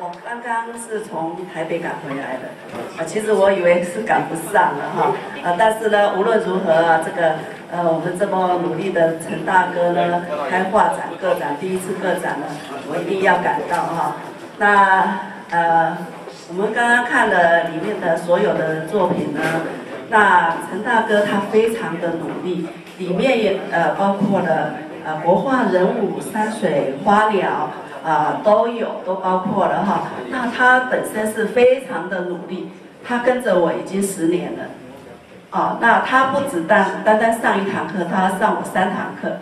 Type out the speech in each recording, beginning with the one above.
我刚刚是从台北赶回来的，啊，其实我以为是赶不上了哈，呃，但是呢，无论如何啊，这个呃，我们这么努力的陈大哥呢，开画展、个展，第一次个展呢，我一定要赶到哈。那呃，我们刚刚看了里面的所有的作品呢，那陈大哥他非常的努力，里面也呃包括了呃国画人物、山水、花鸟。啊，都有，都包括了哈。那他本身是非常的努力，他跟着我已经十年了。啊，那他不止单单单上一堂课，他上我三堂课。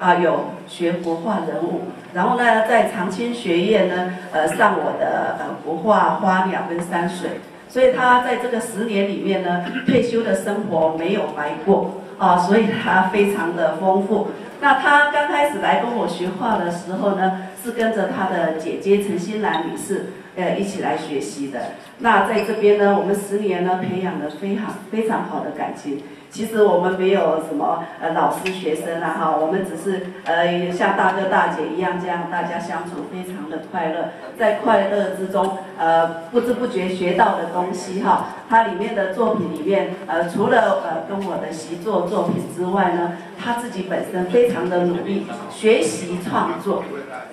啊，有学国画人物，然后呢，在长青学院呢，呃，上我的呃国画花鸟跟山水。所以他在这个十年里面呢，退休的生活没有白过。啊，所以他非常的丰富。那他刚开始来跟我学画的时候呢，是跟着他的姐姐陈新兰女士，呃，一起来学习的。那在这边呢，我们十年呢，培养了非常非常好的感情。其实我们没有什么呃老师学生啊哈，我们只是呃像大哥大姐一样这样大家相处非常的快乐，在快乐之中呃不知不觉学到的东西哈，它里面的作品里面呃除了呃跟我的习作作品之外呢，他自己本身非常的努力学习创作。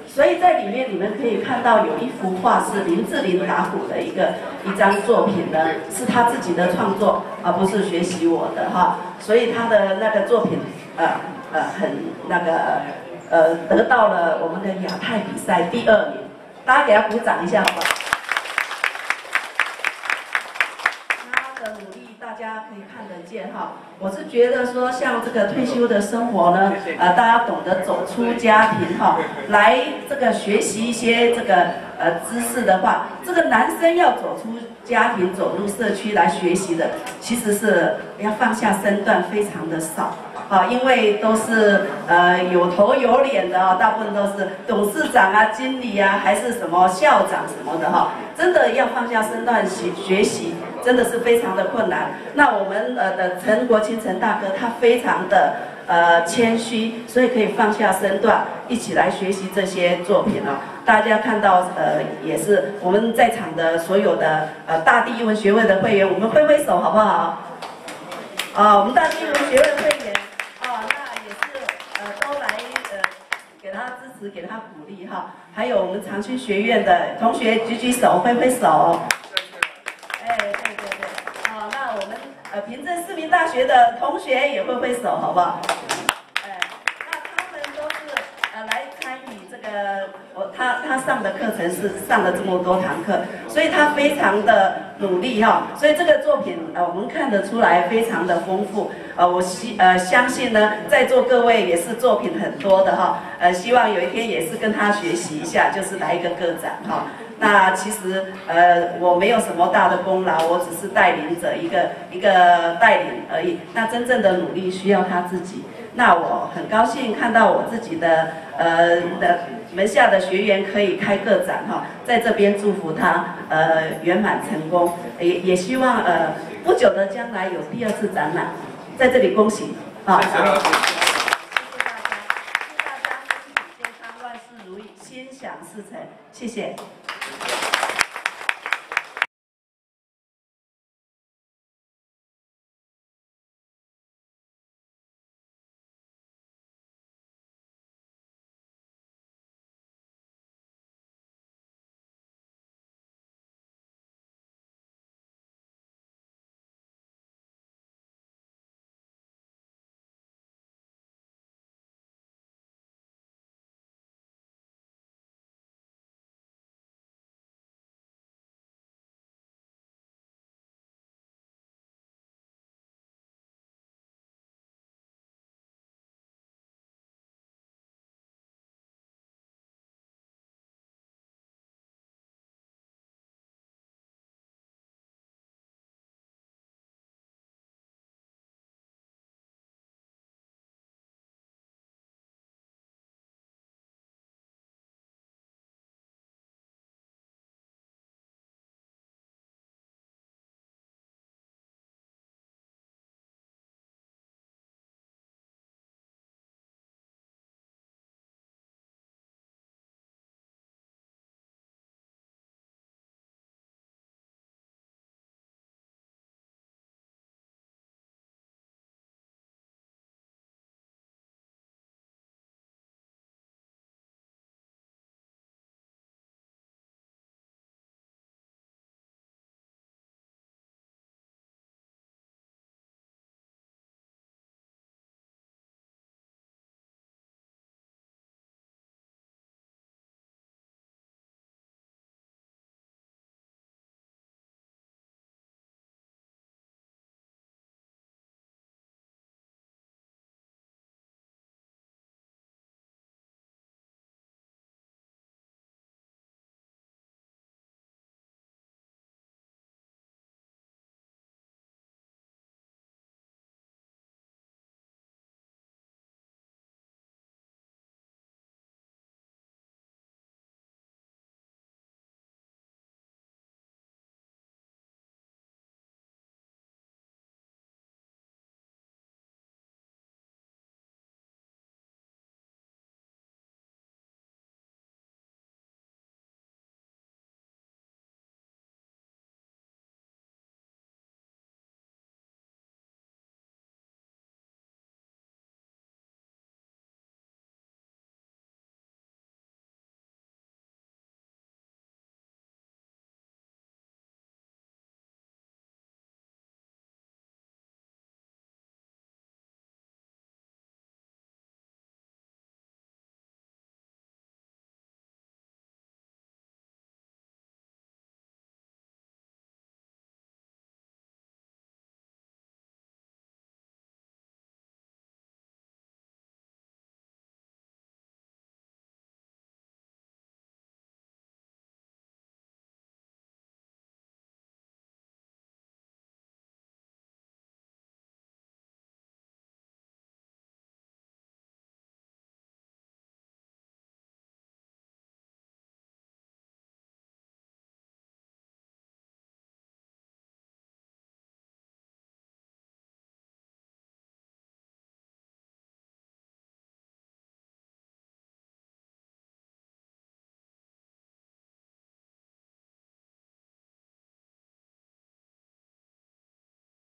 所以在里面你们可以看到有一幅画是林志玲打鼓的一个一张作品呢，是他自己的创作，而不是学习我的哈。所以他的那个作品，呃呃很那个呃得到了我们的亚太比赛第二名，大家给他鼓掌一下好不好？他的努力大家可以看得见哈。我是觉得说，像这个退休的生活呢，呃，大家懂得走出家庭哈，来这个学习一些这个呃知识的话，这个男生要走出家庭，走入社区来学习的，其实是要放下身段非常的少啊，因为都是呃有头有脸的啊，大部分都是董事长啊、经理啊，还是什么校长什么的哈，真的要放下身段学学习。真的是非常的困难。那我们呃的陈国清陈大哥，他非常的呃谦虚，所以可以放下身段，一起来学习这些作品啊。大家看到呃也是我们在场的所有的呃大地艺文学会的会员，我们挥挥手好不好？啊，我们大地艺文学会的会员啊，那也是呃都来呃给他支持，给他鼓励哈。还有我们长青学院的同学举举手，挥挥手。哎，对呃平镇市民大学的同学也挥挥手，好不好？哎，那他们都是呃来参与这个，我他他上的课程是上了这么多堂课，所以他非常的努力哈，所以这个作品呃我们看得出来非常的丰富，呃我希呃相信呢在座各位也是作品很多的哈，呃希望有一天也是跟他学习一下，就是来一个个展哈。那其实呃我没有什么大的功劳，我只是带领者一个一个带领而已。那真正的努力需要他自己。那我很高兴看到我自己的呃的门下的学员可以开个展哈，在这边祝福他呃圆满成功，也也希望呃不久的将来有第二次展览，在这里恭喜啊！谢谢大家，祝大家身体健康，万事如意，心想事成，谢谢。